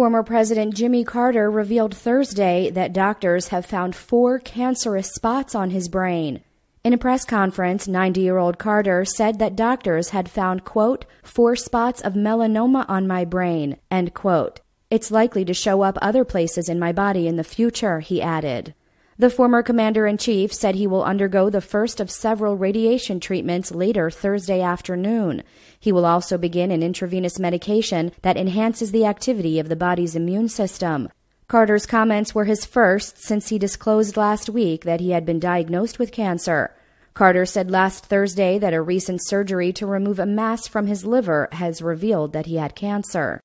Former President Jimmy Carter revealed Thursday that doctors have found four cancerous spots on his brain. In a press conference, 90 year old Carter said that doctors had found, quote, four spots of melanoma on my brain, end quote. It's likely to show up other places in my body in the future, he added. The former commander in chief said he will undergo the first of several radiation treatments later Thursday afternoon. He will also begin an intravenous medication that enhances the activity of the body's immune system. Carter's comments were his first since he disclosed last week that he had been diagnosed with cancer. Carter said last Thursday that a recent surgery to remove a mass from his liver has revealed that he had cancer.